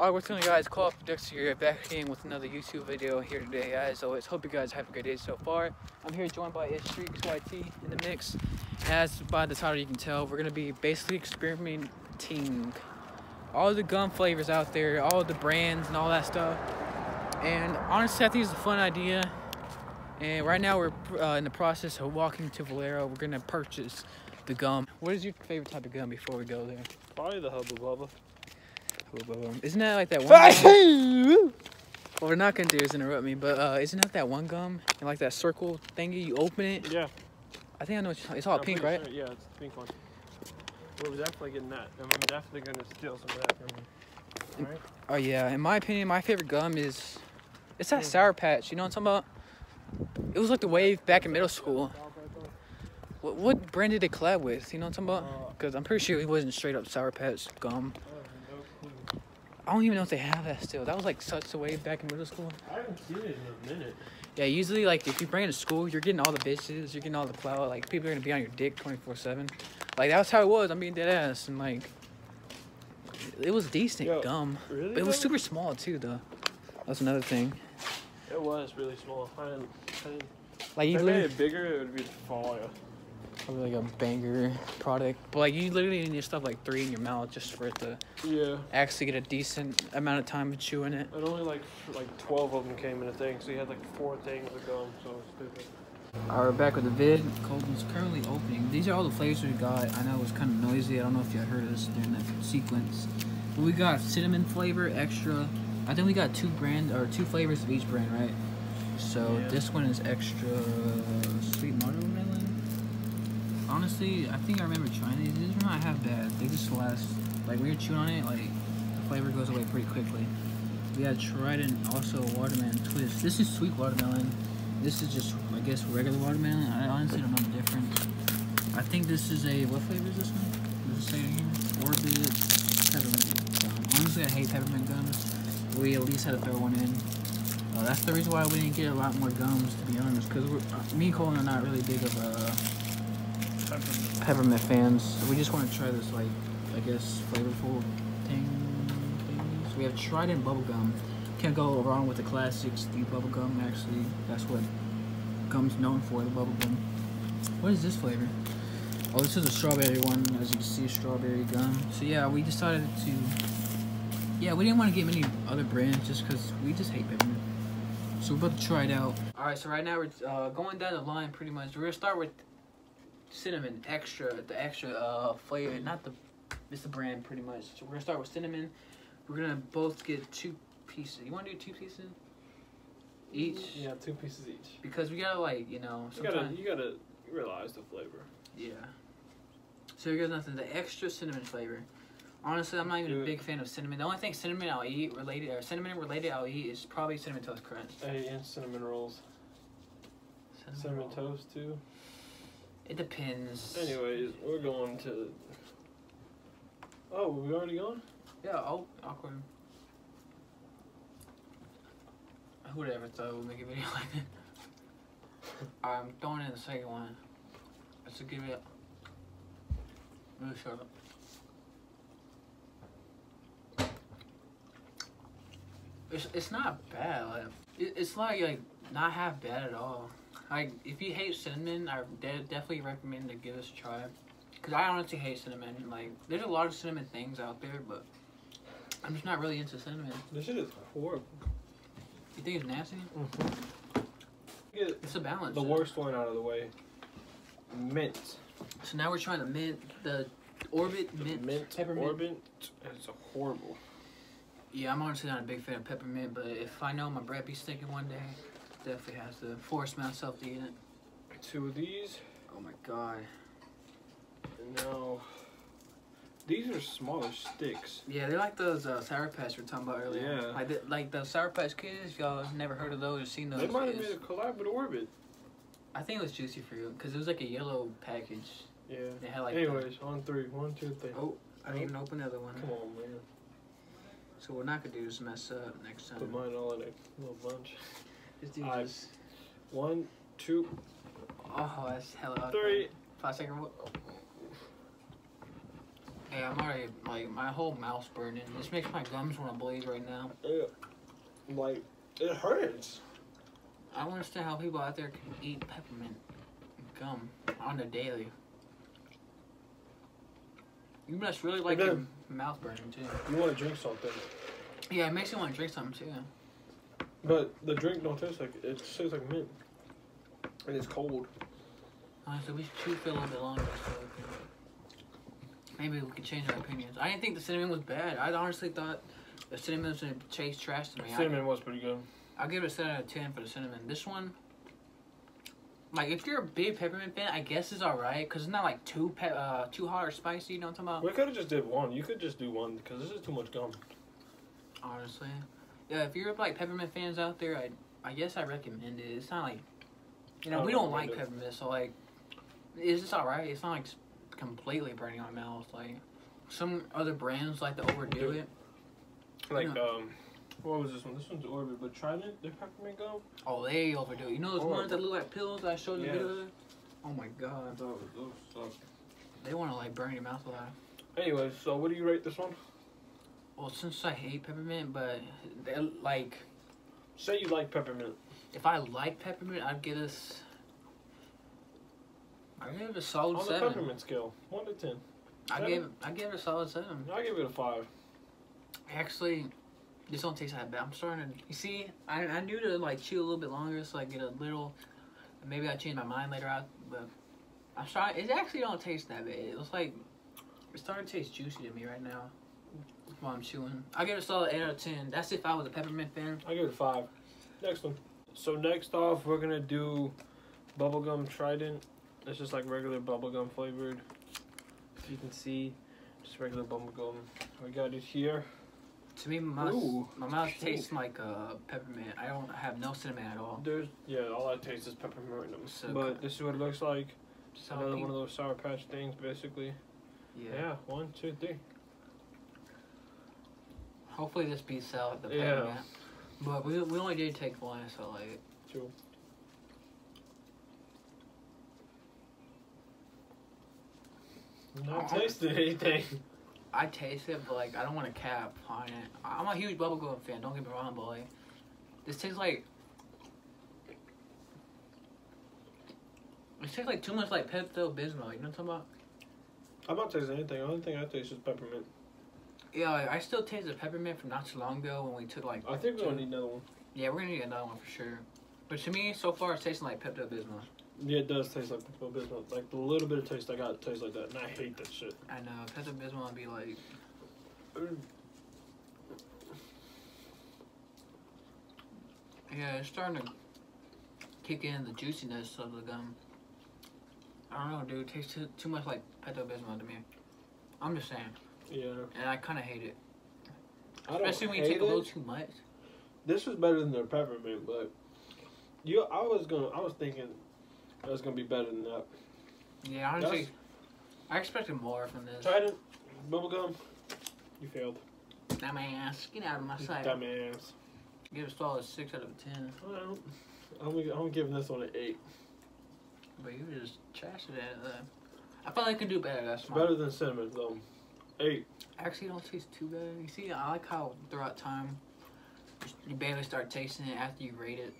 Alright, what's going on guys? Call up Dexter here, back again with another YouTube video here today. As always, hope you guys have a good day so far. I'm here joined by Streaks YT in the mix. As by the title you can tell, we're gonna be basically experimenting all the gum flavors out there, all the brands and all that stuff. And honestly, I think it's a fun idea. And right now we're uh, in the process of walking to Valero. We're gonna purchase the gum. What is your favorite type of gum before we go there? Probably the Hubba Bubba. Isn't that like that one? what we're not gonna do is interrupt me, but uh, isn't that that one gum and like that circle thingy? You open it. Yeah. I think I know. What it's all I'm pink, right? sure- Yeah, it's the pink one. We're definitely getting that. I'm definitely gonna steal some of that from you. Right? Oh yeah. In my opinion, my favorite gum is it's that Hmm. Sour Patch. You know what I'm talking about? It was like the wave back in middle school. What, what brand did it collab with? You know what I'm talking about? Uh, Because I'm pretty sure it wasn't straight up Sour Patch gum. I have no clue. I don't even know if they have that still. That was like such a wave back in middle school. I haven't seen it in a minute. Yeah, usually like if you bring it to school, you're getting all the bitches, you're getting all the clout. Like people are gonna be on your dick 24 seven. Like that's how it was. I'm being dead ass, and like it was decent Yo, gum. Really? But it was super small too, though. That's another thing. It was really small. I didn't. I didn't Like if you I made it bigger, it would be fire. Probably like a banger product, but like you literally need to stuff like three in your mouth just for it to Yeah. actually get a decent amount of time of chewing it. And only like like 12 of them came in a thing, so you had like four things of gum, so it's stupid. Alright, we're back with the vid. Colton's currently opening. These are all the flavors we got. I know it was kind of noisy. I don't know if you heard us during that sequence. But we got cinnamon flavor, extra. I think we got two brand or two flavors of each brand, right? So Yeah. this one is extra sweet watermelon. Honestly, I think I remember trying these. These are not half bad. They just last. Like when you're chewing on it, like the flavor goes away pretty quickly. We got Trident, also watermelon twist. This is sweet watermelon. This is just, I guess, regular watermelon. I honestly don't know the difference. I think this is a, what flavor is this one? Does it say here? Orbit peppermint gum. Honestly, I hate peppermint gums. We at least had to throw one in. Uh, that's the reason why we didn't get a lot more gums, to be honest, because uh, me and Colin are not really big of uh, peppermint fans. We just want to try this, like, I guess, flavorful thing. things. We have Trident bubblegum. Can't go wrong with the classics, the bubblegum, actually. That's what gum's known for, the bubblegum. What is this flavor? Oh, this is a strawberry one, as you can see, strawberry gum. So yeah, we decided to, yeah, we didn't want to get many other brands just because we just hate peppermint. So we're about to try it out. All right, so right now we're uh, going down the line pretty much. We're gonna start with cinnamon extra, the extra uh, flavor, not the, it's the brand pretty much. So we're gonna start with cinnamon. We're gonna both get two pieces. You want to do two pieces each? Yeah, two pieces each. Because we gotta like, you know, You gotta, you gotta realize the flavor. Yeah. So here's nothing. The extra cinnamon flavor. Honestly, I'm not even Do a it. big fan of cinnamon. The only thing cinnamon I'll eat related or cinnamon related I'll eat is probably cinnamon toast crunch. Hey, and cinnamon rolls. Cinnamon roll. toast too. It depends. Anyways, we're going to. Oh, we already gone? Yeah. Oh, awkward. Who would have ever thought we'd make a video like that? I'm throwing in the second one. Let's give it. Really shut up. It's, it's not bad. Like, it, it's like like not half bad at all. Like if you hate cinnamon, I de- definitely recommend to give this a try. Cause I honestly hate cinnamon. Like there's a lot of cinnamon things out there, but I'm just not really into cinnamon. This shit is horrible. You think it's nasty? Mm-hmm. Get It's a balance. the worst one out of the way. Mint. So now we're trying to mint the Orbit The mint, mint peppermint. Orbit. It's a horrible. Yeah, I'm honestly not a big fan of peppermint, but if I know my breath be stinking one day, definitely has to force myself to eat it. Two of these. Oh my god. And now. These are smaller sticks. Yeah, they're like those uh, Sour Patch we were talking about earlier. Yeah. Like the, like the Sour Patch Kids, y'all never heard of those or seen those. They might have made a collab with Orbit. I think it was Juicy Fruit because it was like a yellow package. Yeah. They had like. the- Anyways, on three. One, two, three. oh, I didn't even open the other one. Come on, man. So what we're not gonna do is mess up next time. Put mine all in a little bunch. This dude I- just. One, two, Oh, that's hella. ugly. three. Five second. rule. Yeah, I'm already like my whole mouth's burning. This makes my gums want to bleed right now. Yeah. Like it hurts. I don't understand how people out there can eat peppermint gum on the daily. You must really like It your mouth burning too. You want to drink something, Yeah, it makes you want to drink something too. But the drink don't taste like it. Tastes like mint, and it's cold. Honestly, we should for a little bit longer so we can, maybe we could change our opinions. I didn't think the cinnamon was bad. I honestly thought the cinnamon was gonna taste trash to me. I, Cinnamon was pretty good. I'll give it a seven out of ten for the cinnamon. This one, like, if you're a big peppermint fan, I guess it's alright because it's not like too pe- uh too hot or spicy. You know what I'm talking about? We could have just did one. You could just do one because this is too much gum. Honestly, yeah. If you're like peppermint fans out there, I I guess I recommend it. It's not like, you know, we don't like it. peppermint, so like, it's just alright. It's not like completely burning my mouth. Like some other brands like to overdo it. Like Yeah. um, what was this one? This one's Orbit, but Trident, their peppermint gum. Oh, they overdo it. You know those ones that look like pills that I showed you Yes. the? Oh my god, Those, those suck. they want to like burn your mouth alive. Anyways, so what do you rate this one? Well, since I hate peppermint, but like Say you like peppermint. if I like peppermint, I'd give this. I give it a solid On the peppermint scale, one to ten. I seven? give I give it a solid seven. I give it a five. Actually, this don't taste that bad. I'm starting to. You see, I I knew to like chew a little bit longer so I get a little. Maybe I change my mind later on, but I'm starting. It actually don't taste that bad. It was like it's starting to taste juicy to me right now while I'm chewing. I give it a solid eight out of ten. That's if I was a peppermint fan. I give it a five. Next one. So next off, we're gonna do bubblegum Trident. It's just like regular bubblegum flavored. If you can see, just regular bubblegum. We got it here. To me, my mouth, Ooh. my mouth Ooh. tastes like uh, peppermint. I don't have no cinnamon at all. There's yeah, all I taste is peppermint. So but good. this is what it looks like. So Another one of those sour patch things, basically. yeah. Yeah, one, two, three. Hopefully this beats out the Yeah. peppermint. But we, we only did take one, so like Two. Not Oh. tasting anything. I taste it, but like I don't want to cap on it. I'm a huge bubblegum fan. Don't get me wrong, but like this tastes like it tastes like too much like Pepto Bismol. You know what I'm talking about? I'm not tasting anything. The only thing I taste is peppermint. Yeah, I still taste the peppermint from not so long ago when we took like. I think we're gonna need another one. Yeah, we're gonna need another one for sure. But to me, so far, it's tasting like Pepto Bismol. Yeah, it does taste like Pepto Bismol. Like the little bit of taste I got it tastes like that, and I hate that shit. I know Pepto Bismol would be like. Yeah, it's starting to kick in the juiciness of the gum. I don't know, dude. It tastes too, too much like Pepto Bismol to me. I'm just saying, Yeah, and I kind of hate it, I don't especially when you hate take a little too much. This was better than their peppermint, but you, I was gonna, I was thinking it was gonna be better than that. Yeah, honestly, I expected more from this. Trident, bubblegum, you failed. Nah, my ass, get out of my sight. Dumbass. Give us all a six out of ten. Well, I'm, I'm giving this one an eight. But you just trashed it at uh, I felt like I could do better. That's better than cinnamon though. Eight. Actually, don't taste too bad. You see, I like how throughout time, you barely start tasting it after you rate it.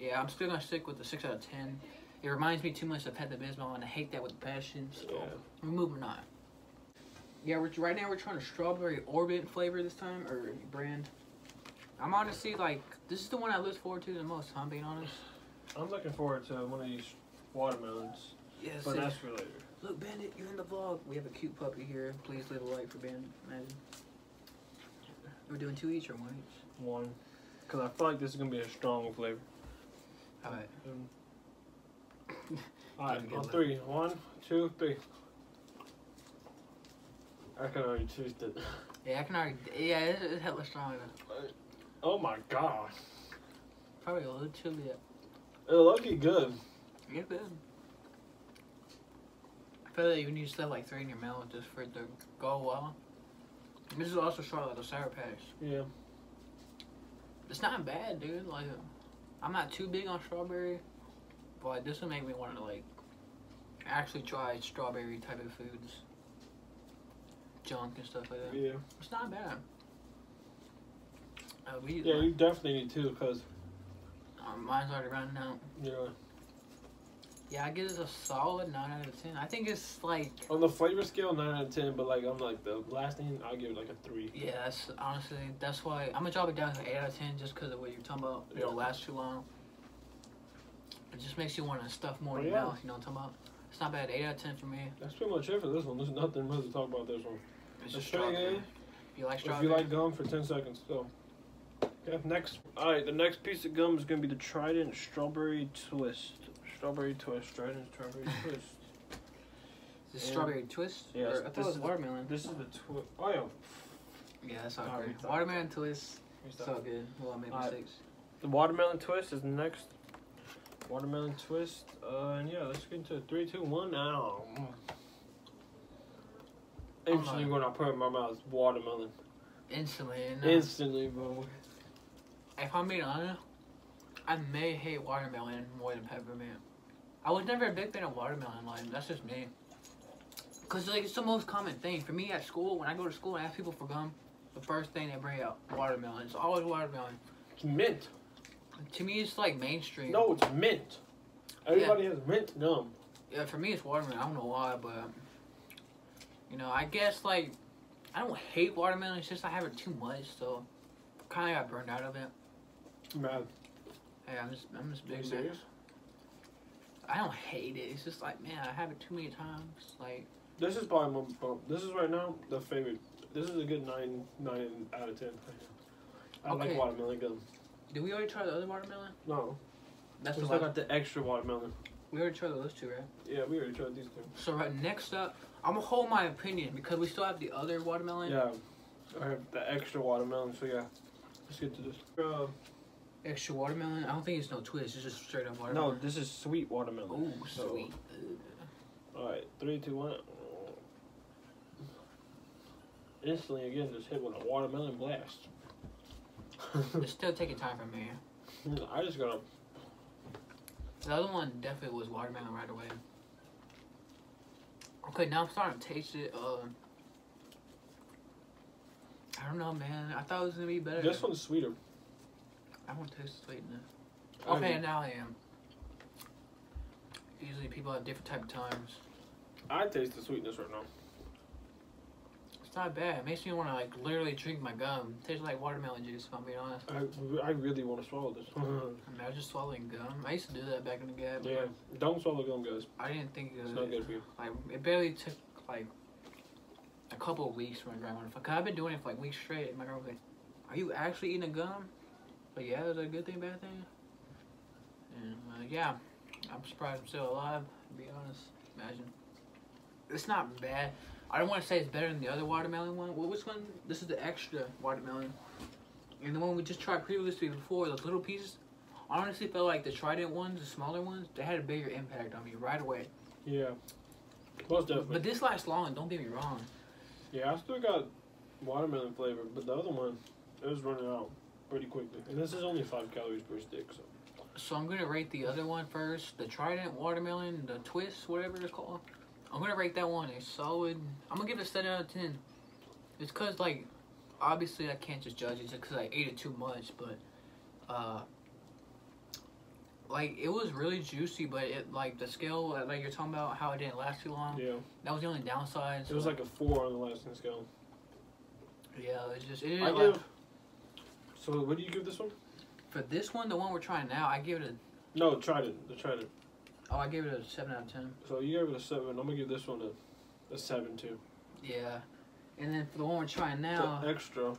Yeah, I'm still gonna stick with the six out of ten. It reminds me too much of Pepto Bismol, and I hate that with passion. So Yeah. we're moving on. Yeah, we're, right now we're trying to strawberry orbit flavor this time or brand. I'm honestly like, this is the one I look forward to the most. Huh, I'm being honest. I'm looking forward to one of these watermelons, Yes. but that's for later. Look, Bandit, you're in the vlog. We have a cute puppy here. Please leave a like for Bandit. Imagine. We're doing two each or one each. One, because I feel like this is gonna be a strong flavor. All right. Um, all right, on three. One, two, three. I can already taste it. Yeah, I can already. Yeah, it's, it's hella strong. Oh my gosh. Probably a little too bit. It lucky good. You're good. I feel like you need to stay like three in your mouth just for it to go well. This is also strong like the sour patch. Yeah. It's not bad, dude. Like, I'm not too big on strawberry, but this will make me want to like actually try strawberry type of foods. junk and stuff like that. Yeah. It's not bad. Uh, we, Yeah, you definitely need two because uh, mine's already running out. you know Yeah, I give it a solid 9 out of 10. I think it's like, on the flavor scale nine out of ten, but like I'm like the last thing I give it like a three. yeah, that's honestly, that's why I'm gonna drop it down to 8 out of 10 just because of what you're talking about. It don't last too long. It just makes you want to stuff more Oh, in your yeah. mouth, you know what I'm talking about? It's not bad. 8 out of 10 for me. That's pretty much it for this one. There's nothing really to talk about this one. It's just strawberry. If you like If you like gum for ten seconds, go. Okay, next. All right, the next piece of gum is gonna be the Trident Strawberry Twist. Strawberry Twist. Trident Strawberry Twist. Yeah. strawberry twist? Yes, Or, I thought it was watermelon. This is the twist. Oh yeah. Yeah, that's all Sorry, good. Watermelon twist. Here's So good. Well, I made mistakes. The watermelon twist is next. Watermelon twist. Uh, and yeah, let's get into it. Three, two, one, now. Instantly, when I put it in my mouth, watermelon. Instantly. And, uh, Instantly, bro. if I'm being honest, I may hate watermelon more than peppermint. I was never a big fan of watermelon. Like that's just me. Cause like it's the most common thing for me at school. When I go to school and ask people for gum, the first thing they bring out watermelon. It's always watermelon. It's mint. To me, it's like mainstream. No, it's mint. Everybody has mint gum. Yeah, for me it's watermelon. I don't know why, but you know, I guess like I don't hate watermelon. It's just I have it too much, so kind of got burned out of it. Mad. Hey, I'm just I'm just big. serious? I don't hate it. It's just like man, I have it too many times. Like This is probably my. well, This is right now the favorite. This is a good nine nine out of ten. I like watermelon gum. Did we already try the other watermelon? No, That's we the still got the extra watermelon. We already tried those two, right? Yeah, we already tried these two. So right next up, I'm gonna hold my opinion because we still have the other watermelon. Yeah, I have the extra watermelon. So yeah, let's get to this. Uh, Extra watermelon. I don't think it's no twist. It's just straight up watermelon. no, this is sweet watermelon. Ooh, So, sweet. All right, three, two, one. Instantly again, just hit with a watermelon blast. it's still taking time for me. I just gotta. The other one definitely was watermelon right away. Okay, now I'm starting to taste it. Uh, I don't know, man. I thought it was gonna be better. This one's sweeter. I don't taste the sweetness. I Okay, mean, now I am. Usually people have different type of times. I taste the sweetness right now. It's not bad. It makes me want to like literally drink my gum. It tastes like watermelon juice, if I'm being honest. I, I really want to swallow this. I just swallowing gum. I used to do that back in the gap. yeah, don't swallow gum, guys. I didn't think it was. It's not good for you. like it barely took like a couple of weeks for my grandma to. Cause I've been doing it for like weeks straight. And my grandma was like, "Are you actually eating a gum?" But yeah, is a good thing, bad thing? And uh, yeah, I'm surprised I'm still alive. To be honest, imagine. It's not bad. I don't want to say it's better than the other watermelon one. Well, which one? This is the extra watermelon. And the one we just tried previously before, those little pieces. I honestly felt like the Trident ones, the smaller ones, they had a bigger impact on me right away. Yeah, most definitely. But this lasts long, don't get me wrong. yeah, I still got watermelon flavor, but the other one, it was running out pretty quickly. And this is only five calories per stick, so. So I'm gonna rate the other one first, the Trident watermelon, the twist, whatever it's called. I'm gonna rate that one a solid. I'm gonna give it a seven out of ten. It's cause like, obviously I can't just judge it just cause I ate it too much, but, uh, like it was really juicy, but it like the scale like you're talking about how it didn't last too long. Yeah, That was the only downside. it was so- like a four on the lasting scale. yeah, it's just it I give. So what do you give this one? for this one, the one we're trying now. I give it a No, Trident. The Trident. oh, I gave it a seven out of ten. So you gave it a seven. I'm gonna give this one a, a seven too. Yeah. And then for the one we're trying now, The extra.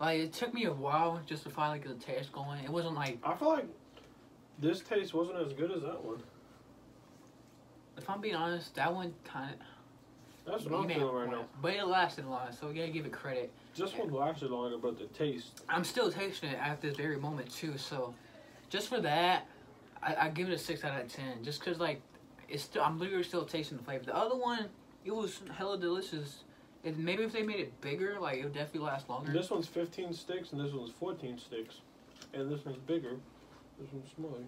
like it took me a while just to finally get the taste going. It wasn't like I feel like this taste wasn't as good as that one. if I'm being honest, that one kind That's what I'm feeling right now. But it lasted long, so we gotta give it credit. This one lasted longer, but the taste. I'm still tasting it at this very moment too, so just for that, I, I give it a six out of ten. Just cause like it's still I'm literally still tasting the flavor. The other one, it was hella delicious. If maybe if they made it bigger, like it would definitely last longer. This one's 15 sticks and this one's 14 sticks, and this one's bigger. This one's smaller.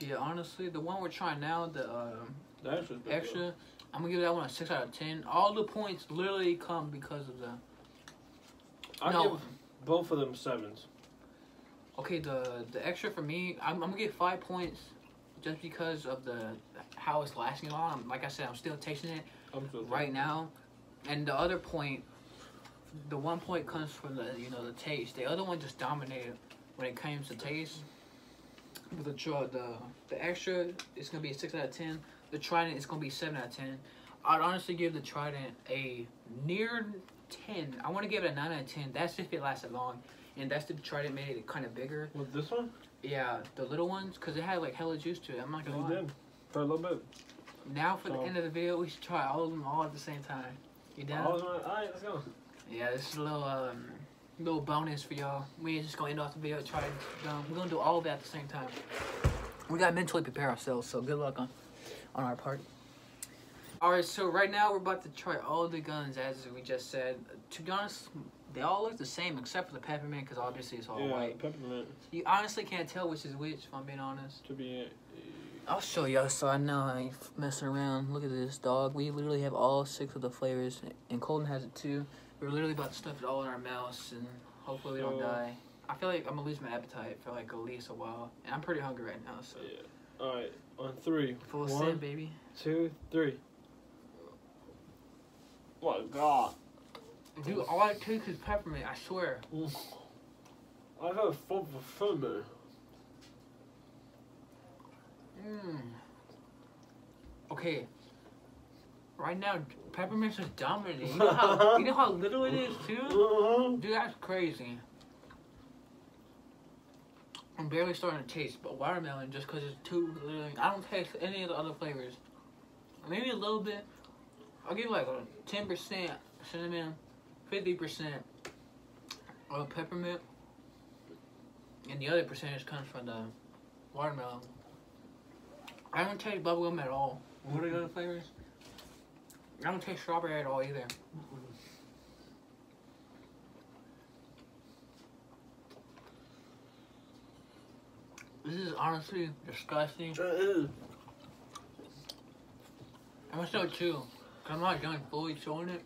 Yeah, honestly, the one we're trying now, the uh, The extra, I'm gonna give that one a six out of ten. All the points literally come because of the. I No. give both of them sevens. Okay, the the extra for me, I'm, I'm gonna get five points, just because of the how it's lasting long. Like I said, I'm still tasting it right now, and the other point, the one point comes from the you know the taste. The other one just dominated when it comes to taste. With the the the extra, it's gonna be a six out of ten. The Trident is gonna be seven out of ten. I'd honestly give the Trident a near ten. I want to give it a nine out of ten. That's if it lasted long, and that's the Trident made it kind of bigger. With this one? Yeah, the little ones, cause it had like hella juice to it. I'm not gonna lie. did. For a little bit. Now for the end of the video, we should try all of them all at the same time. You down? I Alright, let's go. Yeah, this is a little um, little bonus for y'all. We just gonna end off the video trying. Um, we're gonna do all of that at the same time. We gotta mentally prepare ourselves. So good luck on on our part. All right, so right now we're about to try all the guns as we just said. To be honest, they all look the same except for the peppermint, because obviously it's all yeah, white. peppermint You honestly can't tell which is which, if I'm being honest. to be. Uh, I'll show y'all so I know I ain't messing around. Look at this dog. We literally have all six of the flavors, and Colton has it too. We're literally about to stuff it all in our mouths, and hopefully we don't So- die. I feel like I'm gonna lose my appetite for like at least a while, and I'm pretty hungry right now. So Yeah. Alright, on three. full One, send, baby. two, three. My god. Dude, all I taste is peppermint. I swear. I got full fulfillment. Mm. Okay. Right now, peppermint's just dominating. You know how you know how little it is too. Uh-huh. Dude, that's crazy. I'm barely starting to taste, but watermelon just because it's too. Literally, I don't taste any of the other flavors. Maybe a little bit. I'll give like a ten percent cinnamon, fifty percent of peppermint, and the other percentage comes from the watermelon. I don't taste bubblegum at all. What are the other flavors? I don't taste strawberry at all either. This is honestly disgusting. It is. I'm still chew. I'm not done fully chewing it.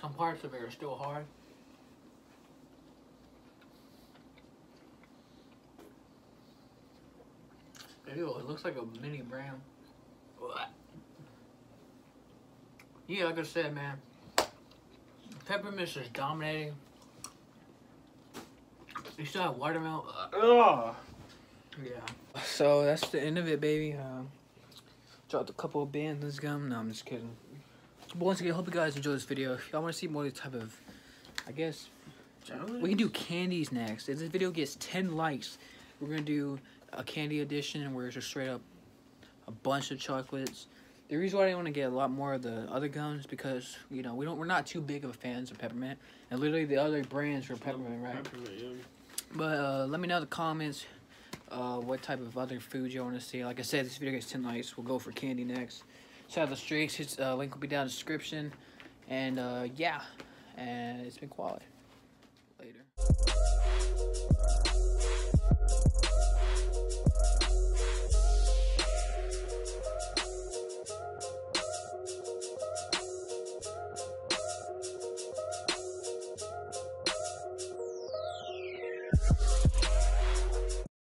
Some parts of it are still hard. Ew, it looks like a mini brown. Yeah, like I said, man. Peppermint is dominating. You still have watermelon. Ugh. Yeah. So that's the end of it, baby. Um, dropped a couple of bands this gum. No, I'm just kidding. But once again, I hope you guys enjoy this video. If y'all want to see more of this type of, I guess, we can do candies next. If this video gets 10 likes, we're going to do a candy edition where it's just straight up a bunch of chocolates. The reason why I want to get a lot more of the other gums because, you know, we don't, we're not too big of fans of peppermint. And literally the other brands are peppermint, right? Peppermint, yeah. But uh, let me know in the comments uh, what type of other food you want to see. Like I said, this video gets 10 likes. We'll go for candy next. Shout out the Streaks. His uh, link will be down in the description. And uh, yeah, and it's been quality. Later.